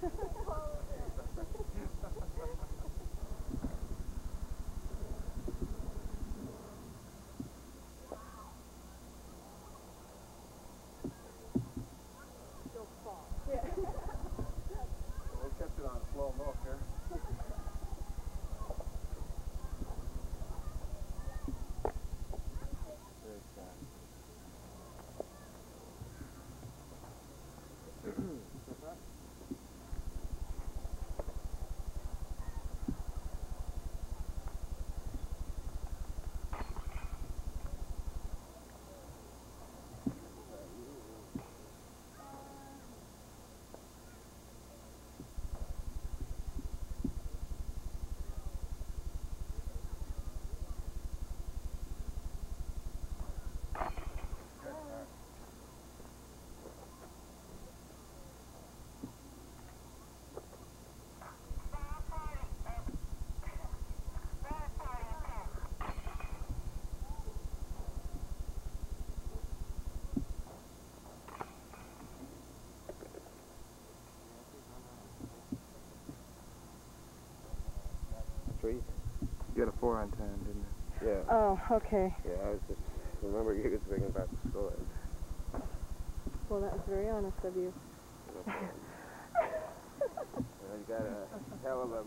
Ha ha ha. You got a four on ten, didn't you? Yeah. Oh, okay. Yeah, I was just remember you was thinking about the score. Well, that was very honest of you. You got a hell of a